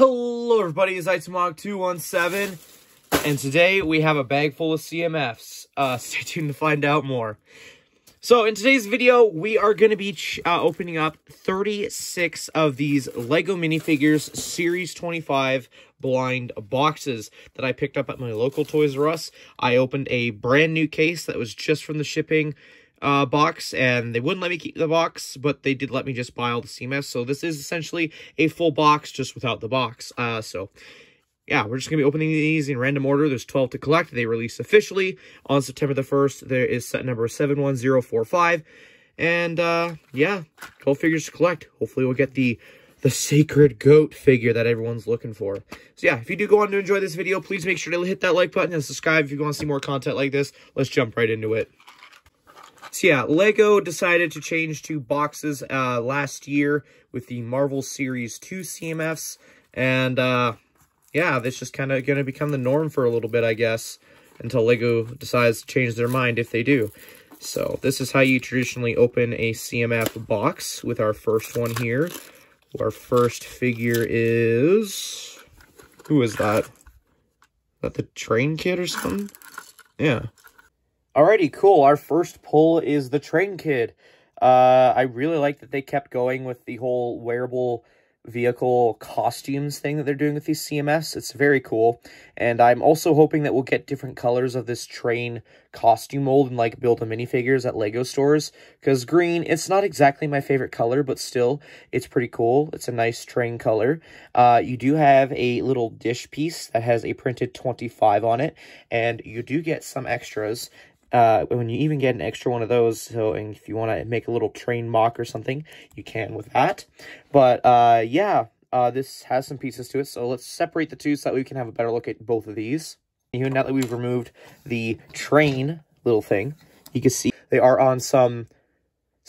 Hello everybody, it's TMOG217, and today we have a bag full of CMFs. Uh, stay tuned to find out more. So in today's video, we are going to be uh, opening up 36 of these LEGO minifigures Series 25 blind boxes that I picked up at my local Toys R Us. I opened a brand new case that was just from the shipping uh, box, and they wouldn't let me keep the box, but they did let me just buy all the CMS. So this is essentially a full box just without the box. Uh, so yeah, we're just going to be opening these in random order. There's 12 to collect. They released officially on September the 1st. There is set number 71045. And, uh, yeah, 12 figures to collect. Hopefully we'll get the the sacred goat figure that everyone's looking for. So yeah, if you do go on to enjoy this video, please make sure to hit that like button and subscribe if you want to see more content like this. Let's jump right into it. So yeah, LEGO decided to change to boxes uh, last year with the Marvel Series 2 CMFs. And uh, yeah, this just kind of going to become the norm for a little bit, I guess, until LEGO decides to change their mind if they do. So this is how you traditionally open a CMF box with our first one here. Our first figure is... Who is that? Is that the train kid or something? Yeah. Alrighty, cool. Our first pull is the Train Kid. Uh, I really like that they kept going with the whole wearable vehicle costumes thing that they're doing with these CMS. It's very cool. And I'm also hoping that we'll get different colors of this train costume mold and like build the minifigures at Lego stores. Because green, it's not exactly my favorite color, but still, it's pretty cool. It's a nice train color. Uh, you do have a little dish piece that has a printed 25 on it. And you do get some extras uh, when you even get an extra one of those, so and if you want to make a little train mock or something, you can with that. But uh, yeah, uh, this has some pieces to it, so let's separate the two so that we can have a better look at both of these. Even now that we've removed the train little thing, you can see they are on some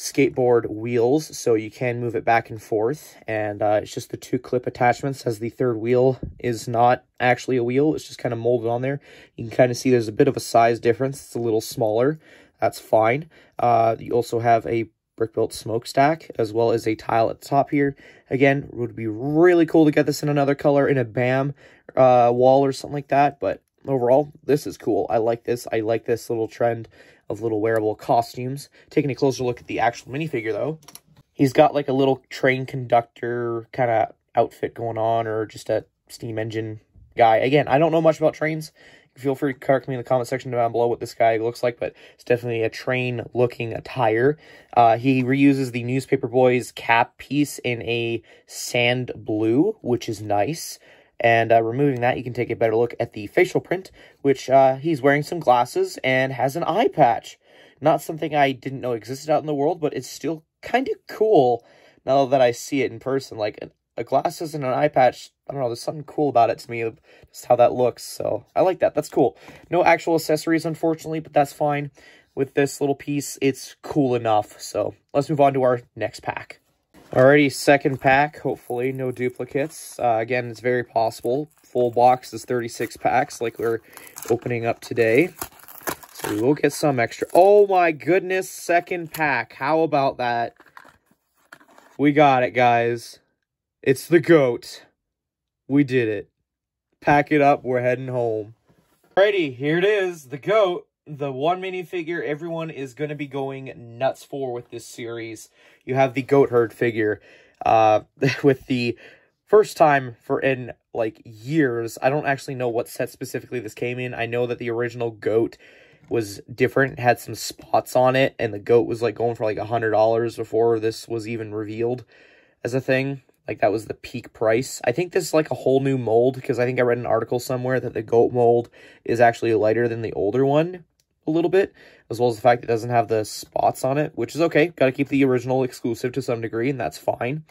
skateboard wheels, so you can move it back and forth. And uh, it's just the two clip attachments, as the third wheel is not actually a wheel. It's just kind of molded on there. You can kind of see there's a bit of a size difference. It's a little smaller. That's fine. Uh, you also have a brick-built smokestack, as well as a tile at the top here. Again, would be really cool to get this in another color, in a BAM uh, wall or something like that, but overall, this is cool. I like this. I like this little trend of little wearable costumes. Taking a closer look at the actual minifigure, though, he's got like a little train conductor kind of outfit going on, or just a steam engine guy. Again, I don't know much about trains. Feel free to correct me in the comment section down below what this guy looks like, but it's definitely a train-looking attire. Uh, he reuses the Newspaper Boys cap piece in a sand blue, which is nice. And uh, removing that, you can take a better look at the facial print, which uh, he's wearing some glasses and has an eye patch. Not something I didn't know existed out in the world, but it's still kind of cool now that I see it in person. Like a glasses and an eye patch, I don't know, there's something cool about it to me, just how that looks. So I like that. That's cool. No actual accessories, unfortunately, but that's fine. With this little piece, it's cool enough. So let's move on to our next pack. Alrighty, second pack. Hopefully, no duplicates. Uh, again, it's very possible. Full box is 36 packs, like we're opening up today. So we will get some extra. Oh my goodness, second pack. How about that? We got it, guys. It's the GOAT. We did it. Pack it up. We're heading home. Alrighty, here it is. The GOAT the one minifigure everyone is going to be going nuts for with this series. You have the Goat Herd figure uh, with the first time for in like years. I don't actually know what set specifically this came in. I know that the original Goat was different, had some spots on it, and the Goat was like going for like a $100 before this was even revealed as a thing. Like that was the peak price. I think this is like a whole new mold because I think I read an article somewhere that the goat mold is actually lighter than the older one a little bit, as well as the fact it doesn't have the spots on it, which is okay. Got to keep the original exclusive to some degree, and that's fine.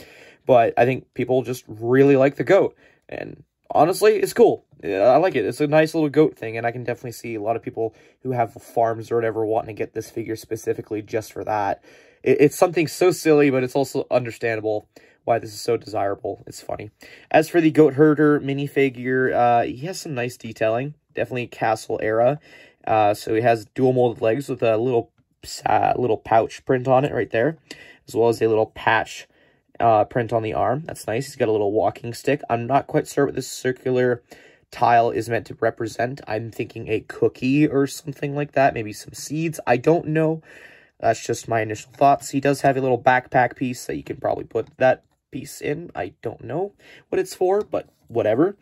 But I think people just really like the goat, and honestly, it's cool. I like it. It's a nice little goat thing, and I can definitely see a lot of people who have farms or whatever wanting to get this figure specifically just for that. It's something so silly, but it's also understandable why this is so desirable. It's funny. As for the Goat Herder minifigure, uh, he has some nice detailing. Definitely castle era. Uh, so he has dual molded legs with a little uh, little pouch print on it right there, as well as a little patch uh, print on the arm. That's nice. He's got a little walking stick. I'm not quite sure what this circular tile is meant to represent. I'm thinking a cookie or something like that. Maybe some seeds. I don't know. That's just my initial thoughts. He does have a little backpack piece that you can probably put that piece in. I don't know what it's for, but whatever.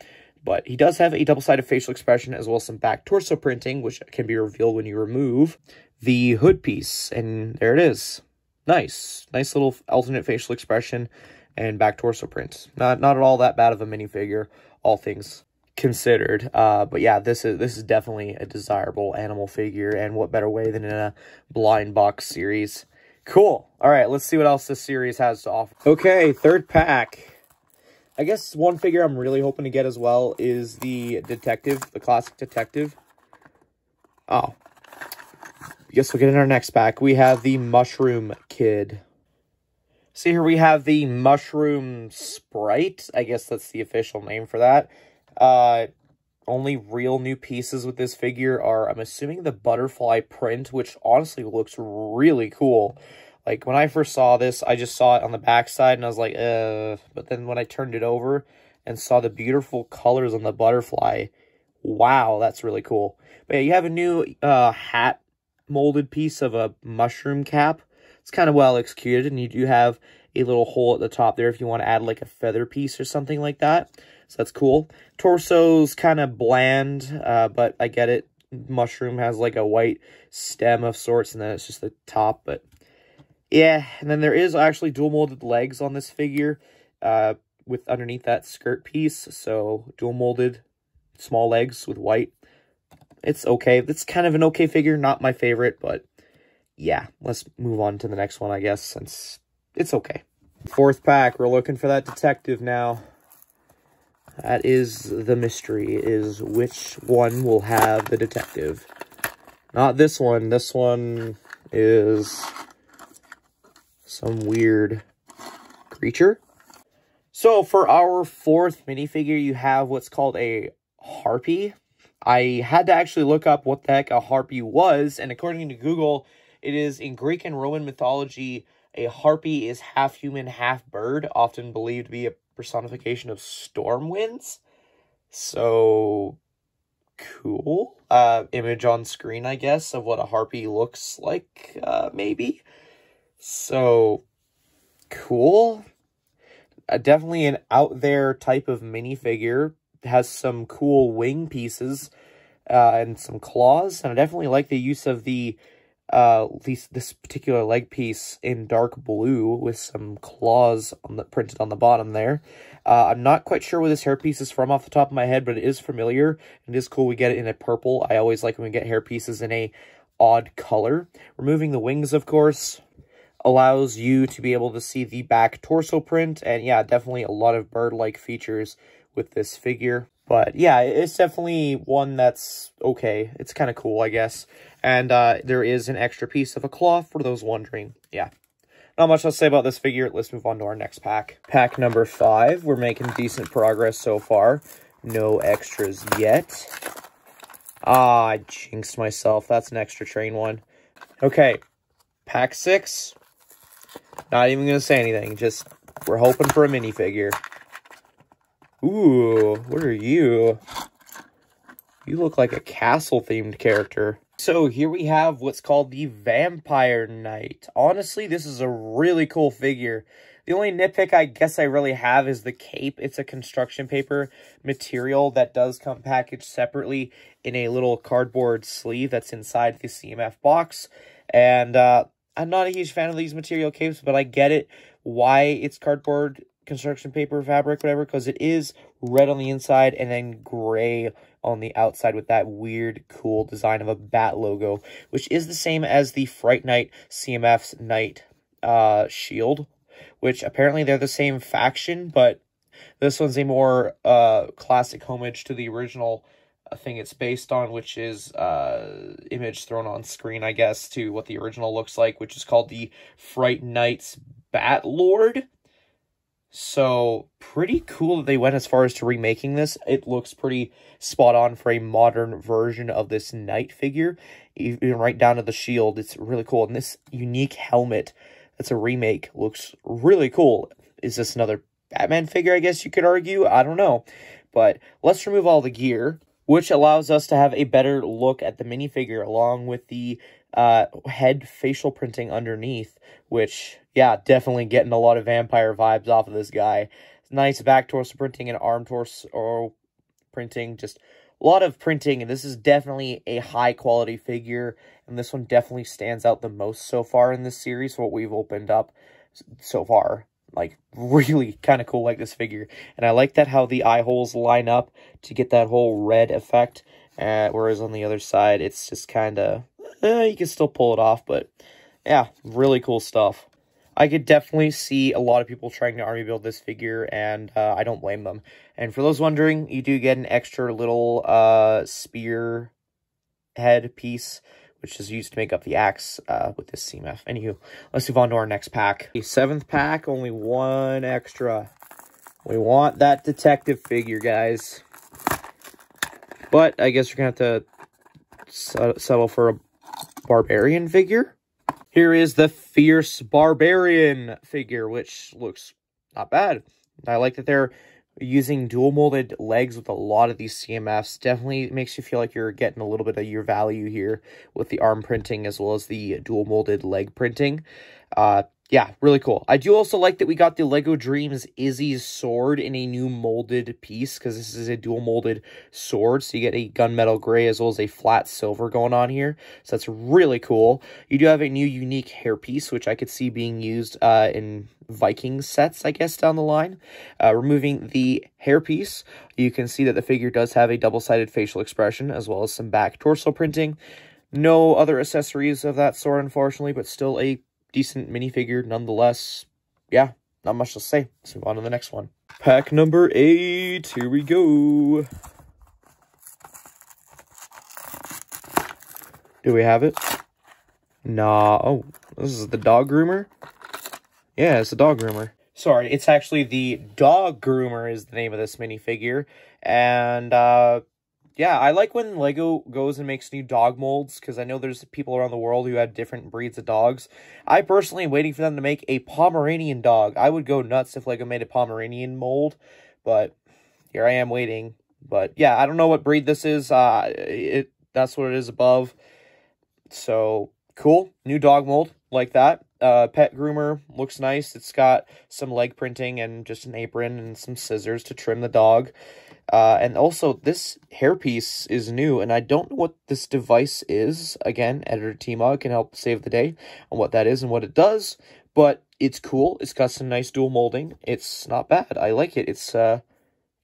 But he does have a double-sided facial expression as well as some back torso printing, which can be revealed when you remove the hood piece. And there it is. Nice. Nice little alternate facial expression and back torso print. Not not at all that bad of a minifigure, all things considered. Uh, but yeah, this is this is definitely a desirable animal figure, and what better way than in a blind box series. Cool. All right, let's see what else this series has to offer. Okay, third pack. I guess one figure I'm really hoping to get as well is the detective, the classic detective. Oh. I guess we'll get in our next pack. We have the Mushroom Kid. See here we have the Mushroom Sprite. I guess that's the official name for that. Uh, only real new pieces with this figure are, I'm assuming, the butterfly print, which honestly looks really cool. Like, when I first saw this, I just saw it on the backside, and I was like, uh, but then when I turned it over and saw the beautiful colors on the butterfly, wow, that's really cool. But yeah, you have a new uh, hat molded piece of a mushroom cap. It's kind of well executed, and you do have a little hole at the top there if you want to add like a feather piece or something like that. So that's cool. Torso's kind of bland, uh, but I get it. Mushroom has like a white stem of sorts, and then it's just the top. But yeah, and then there is actually dual molded legs on this figure uh, with underneath that skirt piece. So dual molded small legs with white. It's okay. It's kind of an okay figure. Not my favorite, but yeah, let's move on to the next one, I guess, since it's okay. Fourth pack, we're looking for that detective now. That is the mystery, is which one will have the detective. Not this one. This one is some weird creature. So for our fourth minifigure, you have what's called a harpy. I had to actually look up what the heck a harpy was, and according to Google, it is in Greek and Roman mythology, a harpy is half human, half bird, often believed to be a personification of storm winds. So cool. Uh, image on screen, I guess, of what a harpy looks like, uh, maybe. So cool. Uh, definitely an out there type of minifigure. Has some cool wing pieces uh, and some claws. And I definitely like the use of the uh, least this particular leg piece in dark blue with some claws on the, printed on the bottom there. Uh, I'm not quite sure where this hairpiece is from off the top of my head, but it is familiar. And it is cool we get it in a purple. I always like when we get hair pieces in a odd color. Removing the wings, of course, allows you to be able to see the back torso print. And yeah, definitely a lot of bird-like features with this figure. But yeah, it's definitely one that's okay. It's kind of cool, I guess. And uh, there is an extra piece of a claw for those wondering. Yeah. Not much to say about this figure. Let's move on to our next pack. Pack number five. We're making decent progress so far. No extras yet. Ah, I jinxed myself. That's an extra train one. Okay. Pack six. Not even going to say anything. Just, we're hoping for a minifigure. Ooh, what are you? You look like a castle-themed character. So here we have what's called the Vampire Knight. Honestly, this is a really cool figure. The only nitpick I guess I really have is the cape. It's a construction paper material that does come packaged separately in a little cardboard sleeve that's inside the CMF box. And uh, I'm not a huge fan of these material capes, but I get it why it's cardboard construction paper fabric, whatever, because it is red on the inside and then gray on the outside with that weird, cool design of a bat logo, which is the same as the Fright Knight CMF's Night uh, shield, which apparently they're the same faction, but this one's a more uh, classic homage to the original thing it's based on, which is uh, image thrown on screen, I guess, to what the original looks like, which is called the Fright Knights Bat Lord. So, pretty cool that they went as far as to remaking this. It looks pretty spot on for a modern version of this knight figure. Even right down to the shield, it's really cool. And this unique helmet that's a remake looks really cool. is this another Batman figure, I guess you could argue? I don't know. But let's remove all the gear, which allows us to have a better look at the minifigure along with the uh, head facial printing underneath, which, yeah, definitely getting a lot of vampire vibes off of this guy. Nice back torso printing and arm torso printing, just a lot of printing, and this is definitely a high quality figure, and this one definitely stands out the most so far in this series, what we've opened up so far. Like, really kind of cool like this figure, and I like that how the eye holes line up to get that whole red effect, uh, whereas on the other side, it's just kind of, eh, you can still pull it off, but yeah, really cool stuff. I could definitely see a lot of people trying to army build this figure, and uh, I don't blame them. And for those wondering, you do get an extra little uh, spear head piece, which is used to make up the axe uh, with this CMF. Anywho, let's move on to our next pack. The seventh pack, only one extra. We want that detective figure, guys. But I guess you're going to have to settle for a barbarian figure. Here is the Fierce Barbarian figure, which looks not bad. I like that they're using dual molded legs with a lot of these CMFs. Definitely makes you feel like you're getting a little bit of your value here with the arm printing as well as the dual molded leg printing. Uh, yeah, really cool. I do also like that we got the LEGO DREAMZzz Izzie's sword in a new molded piece because this is a dual molded sword. So you get a gunmetal gray as well as a flat silver going on here. So that's really cool. You do have a new unique hairpiece, which I could see being used uh, in Viking sets, I guess, down the line. Uh, removing the hairpiece, you can see that the figure does have a double-sided facial expression as well as some back torso printing. No other accessories of that sort, unfortunately, but still a decent minifigure nonetheless. Yeah, not much to say. Let's move on to the next one. Pack number eight. Here we go. Do we have it? Nah. Oh, this is the dog groomer? Yeah, it's the dog groomer. Sorry, it's actually the dog groomer is the name of this minifigure. And, uh, yeah, I like when Lego goes and makes new dog molds because I know there's people around the world who have different breeds of dogs. I personally am waiting for them to make a Pomeranian dog. I would go nuts if Lego made a Pomeranian mold, but here I am waiting. But yeah, I don't know what breed this is. Uh, it that's what it is above. So cool, new dog mold like that. Uh, pet groomer looks nice. It's got some leg printing and just an apron and some scissors to trim the dog. Uh, and also, this hairpiece is new, and I don't know what this device is. Again, editor T-Mog can help save the day on what that is and what it does, but it's cool. It's got some nice dual molding. It's not bad. I like it. It's uh,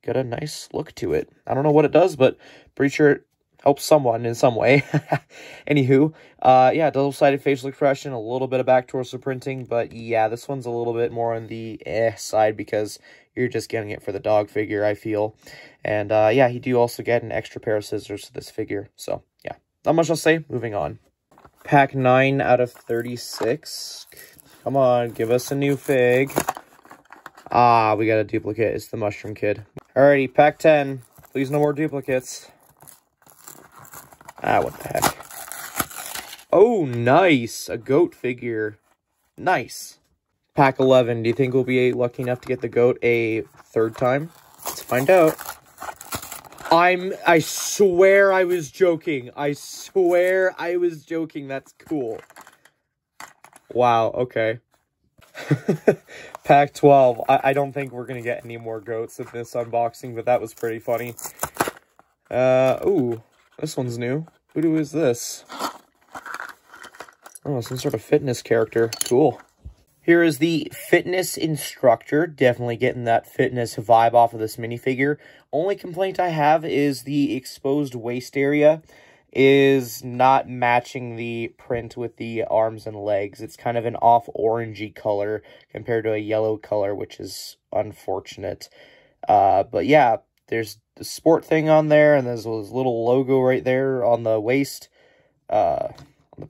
got a nice look to it. I don't know what it does, but pretty sure helps someone in some way. Anywho, uh, yeah, double-sided facial expression, a little bit of back torso printing, but yeah, this one's a little bit more on the eh side because you're just getting it for the dog figure, I feel. And uh, yeah, you do also get an extra pair of scissors to this figure. So yeah, not much I'll say. Moving on. Pack 9 out of 36. Come on, give us a new fig. Ah, we got a duplicate. It's the Mushroom Kid. Alrighty, pack 10. Please no more duplicates. Ah, what the heck. Oh, nice. A goat figure. Nice. Pack 11. Do you think we'll be lucky enough to get the goat a third time? Let's find out. I'm, I swear I was joking. I swear I was joking. That's cool. Wow, okay. Pack 12. I, I don't think we're going to get any more goats in this unboxing, but that was pretty funny. Uh, ooh, this one's new. Who is this? Oh, some sort of fitness character. Cool. Here is the fitness instructor, definitely getting that fitness vibe off of this minifigure. Only complaint I have is the exposed waist area is not matching the print with the arms and legs. It's kind of an off orangey color compared to a yellow color, which is unfortunate. Uh, but yeah, there's the sport thing on there, and there's this little logo right there on the waist. Uh,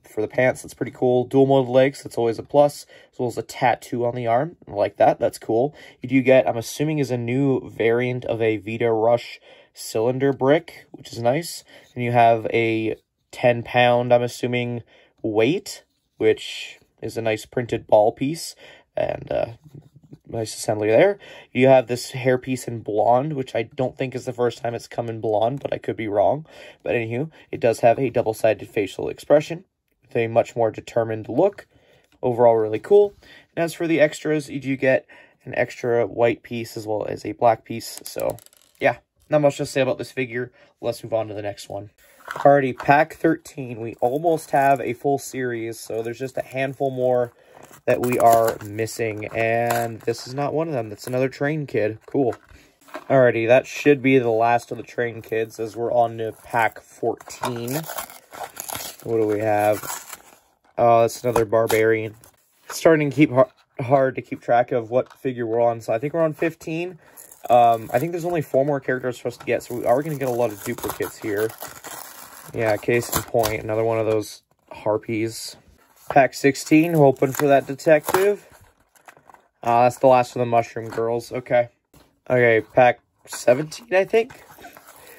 for the pants. That's pretty cool. Dual molded legs. That's always a plus. As well as a tattoo on the arm. I like that. That's cool. You do get, I'm assuming, is a new variant of a Vita Rush cylinder brick, which is nice. And you have a 10 pound, I'm assuming, weight, which is a nice printed ball piece. And uh, nice assembly there. You have this hairpiece in blonde, which I don't think is the first time it's come in blonde, but I could be wrong. But anywho, it does have a double-sided facial expression with a much more determined look. Overall, really cool. And as for the extras, you do get an extra white piece as well as a black piece. So, yeah, not much to say about this figure. Let's move on to the next one. Alrighty, pack 13. We almost have a full series, so there's just a handful more that we are missing. And this is not one of them. That's another train kid. Cool. Alrighty, that should be the last of the train kids as we're on to pack 14. What do we have? Oh, that's another barbarian. It's starting to keep hard to keep track of what figure we're on. So I think we're on 15. Um, I think there's only four more characters for us to get, so we are going to get a lot of duplicates here. Yeah, case in point, another one of those harpies. Pack 16, hoping for that detective. Uh, that's the last of the mushroom girls. Okay. Okay, pack 17, I think.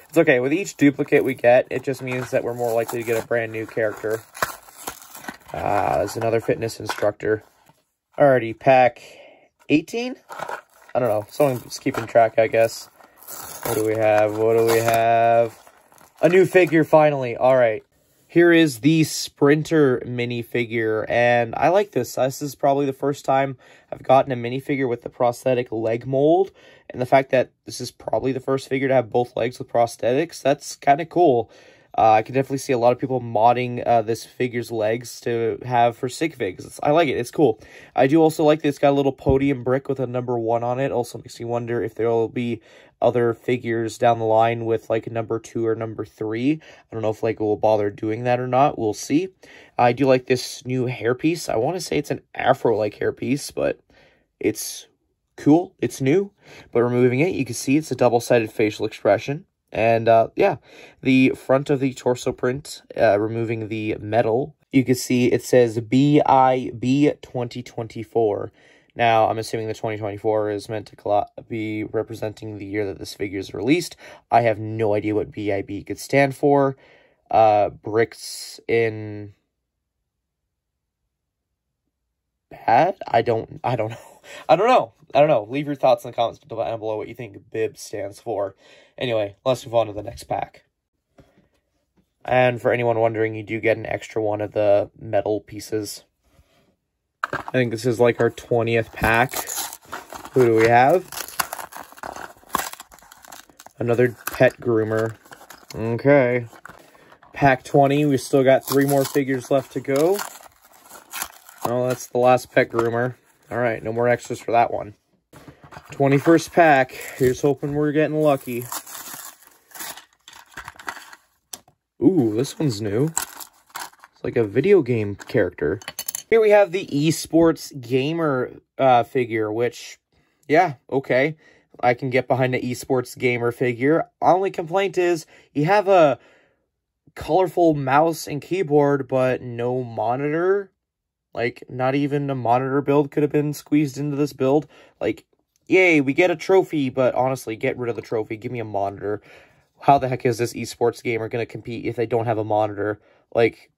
It's okay. With each duplicate we get, it just means that we're more likely to get a brand new character. Ah, uh, there's another fitness instructor. Alrighty, pack 18? I don't know. Someone's keeping track, I guess. What do we have? What do we have? A new figure, finally. All right. Here is the Sprinter minifigure, and I like this. This is probably the first time I've gotten a minifigure with the prosthetic leg mold, and the fact that this is probably the first figure to have both legs with prosthetics, that's kind of cool. Uh, I can definitely see a lot of people modding uh, this figure's legs to have for sick figs. I like it. It's cool. I do also like that it's got a little podium brick with a number one on it. Also makes me wonder if there will be other figures down the line with like number two or number three. I don't know if like will bother doing that or not. We'll see. I do like this new hairpiece. I want to say it's an afro-like hairpiece, but it's cool. It's new. But removing it, you can see it's a double-sided facial expression. And uh, yeah, the front of the torso print, uh, removing the metal, you can see it says BIB 2024. Now, I'm assuming the 2024 is meant to be representing the year that this figure is released. I have no idea what BIB could stand for. Uh, bricks in bad? I don't, I don't know. I don't know. I don't know. Leave your thoughts in the comments down below what you think BIB stands for. Anyway, let's move on to the next pack. And for anyone wondering, you do get an extra one of the metal pieces. I think this is like our 20th pack. Who do we have? Another pet groomer. Okay. Pack 20. We still got three more figures left to go. Oh, that's the last pet groomer. All right, no more extras for that one. 21st pack. Here's hoping we're getting lucky. Ooh, this one's new. It's like a video game character. Here we have the esports gamer uh, figure, which, yeah, okay. I can get behind the esports gamer figure. Only complaint is you have a colorful mouse and keyboard, but no monitor. Like, not even a monitor build could have been squeezed into this build. Like, yay, we get a trophy, but honestly, get rid of the trophy. Give me a monitor. How the heck is this esports gamer going to compete if they don't have a monitor? Like,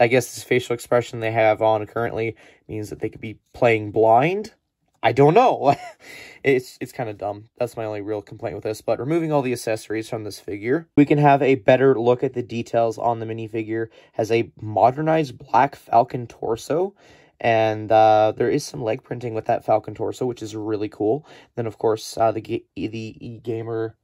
I guess this facial expression they have on currently means that they could be playing blind. I don't know. it's it's kind of dumb. That's my only real complaint with this. But removing all the accessories from this figure, we can have a better look at the details on the minifigure. Has a modernized black falcon torso. And uh, there is some leg printing with that falcon torso, which is really cool. Then, of course, uh, the the e-gamer,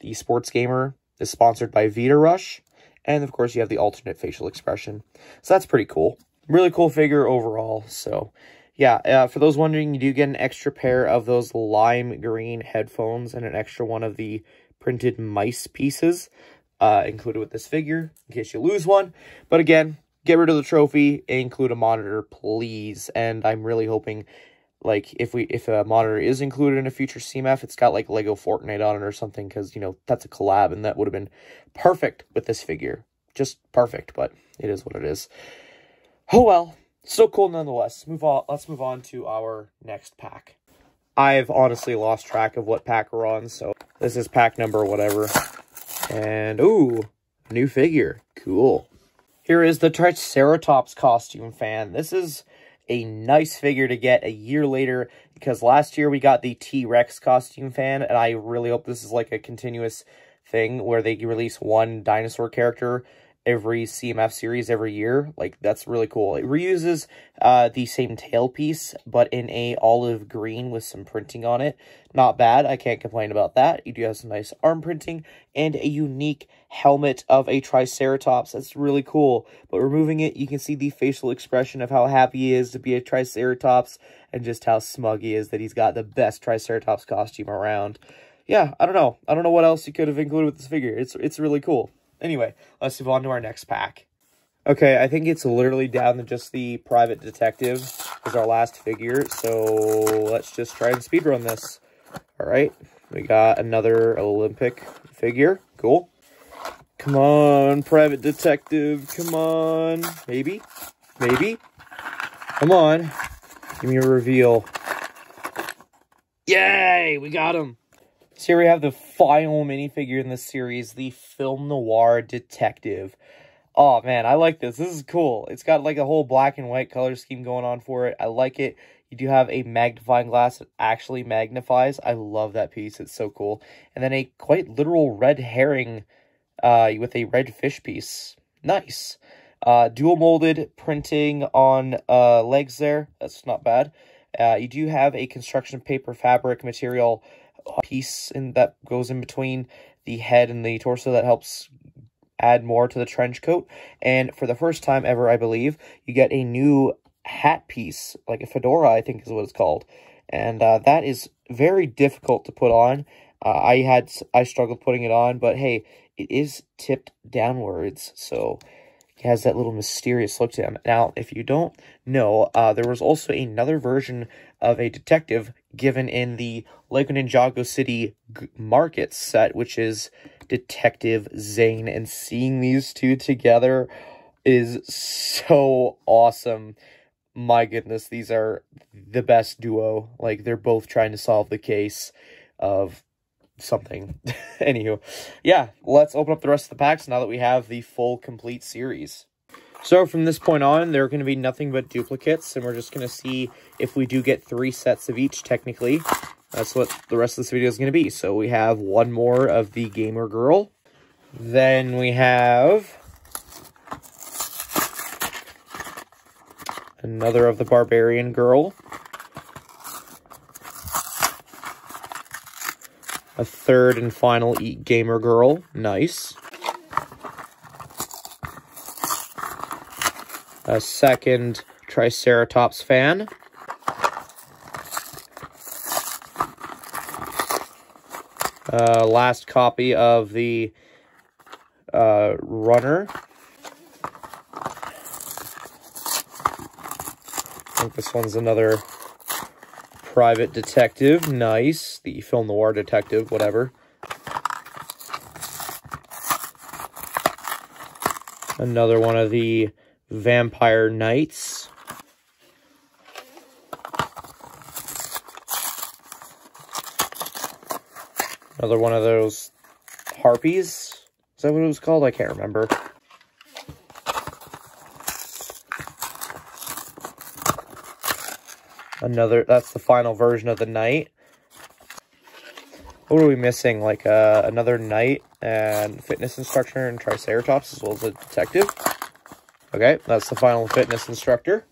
the sports gamer is sponsored by Vita Rush. And, of course, you have the alternate facial expression. So that's pretty cool. Really cool figure overall. So, yeah, uh, for those wondering, you do get an extra pair of those lime green headphones and an extra one of the printed mice pieces uh, included with this figure in case you lose one. But again, get rid of the trophy include a monitor, please. And I'm really hoping, like, if we if a monitor is included in a future CMF, it's got, like, Lego Fortnite on it or something because, you know, that's a collab and that would have been perfect with this figure. Just perfect, but it is what it is. Oh well. still cool nonetheless. Move on. Let's move on to our next pack. I've honestly lost track of what pack we're on, so this is pack number whatever. And, ooh, new figure. Cool. Here is the Triceratops costume fan. This is a nice figure to get a year later because last year we got the T-Rex costume fan, and I really hope this is like a continuous thing where they release one dinosaur character every CMF series every year. Like, that's really cool. It reuses uh, the same tail piece, but in a olive green with some printing on it. Not bad. I can't complain about that. You do have some nice arm printing and a unique helmet of a Triceratops. That's really cool. But removing it, you can see the facial expression of how happy he is to be a Triceratops and just how smug he is that he's got the best Triceratops costume around. Yeah, I don't know. I don't know what else you could have included with this figure. It's, it's really cool. Anyway, let's move on to our next pack. Okay, I think it's literally down to just the private detective is our last figure. So let's just try and speedrun this. All right, we got another Olympic figure. Cool. Come on, private detective. Come on. Maybe. Maybe. Come on. Give me a reveal. Yay! We got him. So here we have the final minifigure in this series, the Film Noir Detective. Oh, man, I like this. This is cool. It's got like a whole black and white color scheme going on for it. I like it. You do have a magnifying glass that actually magnifies. I love that piece. It's so cool. And then a quite literal red herring uh, with a red fish piece. Nice. Uh, dual molded printing on uh, legs there. That's not bad. Uh, you do have a construction paper fabric material piece in that goes in between the head and the torso that helps add more to the trench coat. And for the first time ever, I believe, you get a new hat piece, like a fedora, I think is what it's called. And uh, that is very difficult to put on. Uh, I had I struggled putting it on, but hey, it is tipped downwards, so it has that little mysterious look to him. Now, if you don't know, uh, there was also another version of a detective given in the Lego Ninjago City Market set, which is Detective Zane. And seeing these two together is so awesome. My goodness, these are the best duo. Like, they're both trying to solve the case of something. Anywho, yeah, let's open up the rest of the packs now that we have the full complete series. So from this point on, there are going to be nothing but duplicates, and we're just going to see if we do get three sets of each, technically. That's what the rest of this video is going to be. So we have one more of the Gamer Girl. Then we have another of the Barbarian Girl. A third and final Eat Gamer Girl. Nice. A second Triceratops fan. Uh, last copy of the uh, Runner. I think this one's another private detective. Nice. The film noir detective, whatever. Another one of the vampire knights. Another one of those harpies. Is that what it was called? I can't remember. Another, that's the final version of the knight. What are we missing? Like uh, another knight and fitness instructor and Triceratops as well as a detective. Okay, that's the final fitness instructor.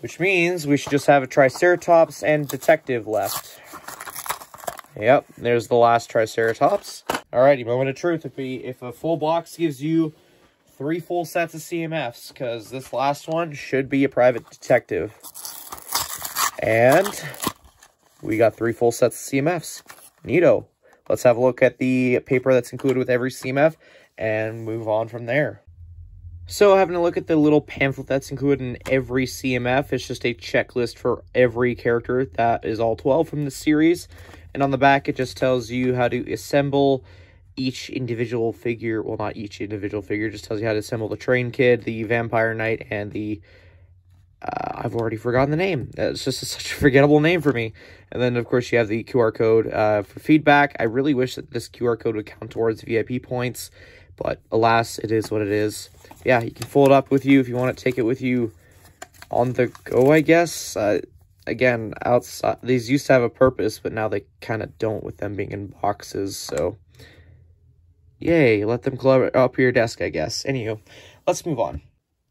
Which means we should just have a Triceratops and detective left. Yep, there's the last Triceratops. Alrighty, moment of truth. If, we, if a full box gives you three full sets of CMFs, because this last one should be a private detective. And we got three full sets of CMFs. Neato. Let's have a look at the paper that's included with every CMF and move on from there. So having a look at the little pamphlet that's included in every CMF, it's just a checklist for every character. That is all 12 from the series. And on the back, it just tells you how to assemble each individual figure. Well, not each individual figure, just tells you how to assemble the Train Kid, the Vampire Knight, and the uh, I've already forgotten the name. It's just a, such a forgettable name for me. And then, of course, you have the QR code uh, for feedback. I really wish that this QR code would count towards VIP points, but alas, it is what it is. Yeah, you can fold it up with you if you want to take it with you on the go, I guess. Uh, again, outside these used to have a purpose, but now they kind of don't with them being in boxes. So, yay, let them club up your desk, I guess. Anywho, let's move on.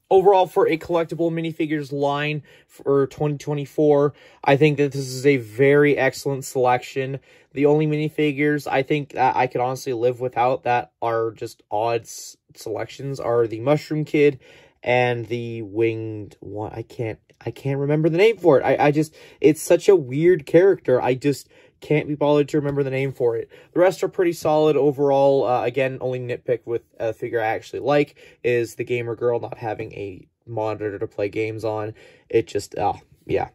Overall, for a collectible minifigures line for 2024, I think that this is a very excellent selection. The only minifigures I think that I could honestly live without that are just odd selections are the Mushroom Kid and the winged one. I can't I can't remember the name for it. I, I just it's such a weird character. I just can't be bothered to remember the name for it. The rest are pretty solid overall. Uh, again, only nitpick with a figure I actually like is the Gamer Girl not having a monitor to play games on. It just, oh, yeah.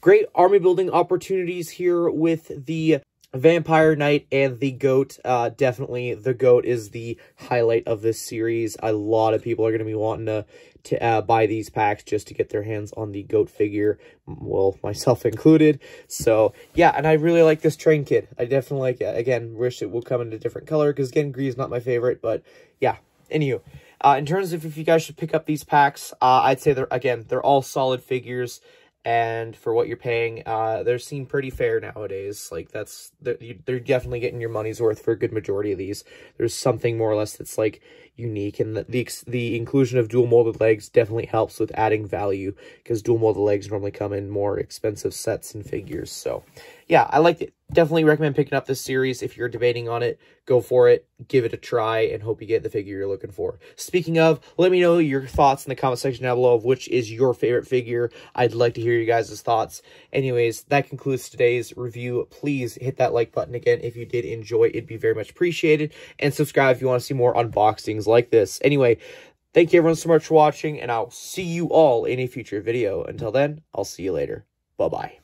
Great army building opportunities here with the Vampire Knight and the GOAT. Uh, definitely the GOAT is the highlight of this series. A lot of people are going to be wanting to, to uh, buy these packs just to get their hands on the GOAT figure. Well, myself included. So, yeah, and I really like this Train Kid. I definitely like it. Again, wish it will come in a different color because, again, green is not my favorite. But, yeah, anywho. Uh, in terms of if you guys should pick up these packs, uh, I'd say they're, again, they're all solid figures and for what you're paying, uh, they seem pretty fair nowadays. Like that's they're, they're definitely getting your money's worth for a good majority of these. There's something more or less that's like unique, and the the, the inclusion of dual molded legs definitely helps with adding value because dual molded legs normally come in more expensive sets and figures. So, yeah, I liked it definitely recommend picking up this series. If you're debating on it, go for it. Give it a try and hope you get the figure you're looking for. Speaking of, let me know your thoughts in the comment section down below of which is your favorite figure. I'd like to hear you guys' thoughts. Anyways, that concludes today's review. Please hit that like button again if you did enjoy. It'd be very much appreciated. And subscribe if you want to see more unboxings like this. Anyway, thank you everyone so much for watching, and I'll see you all in a future video. Until then, I'll see you later. Bye-bye.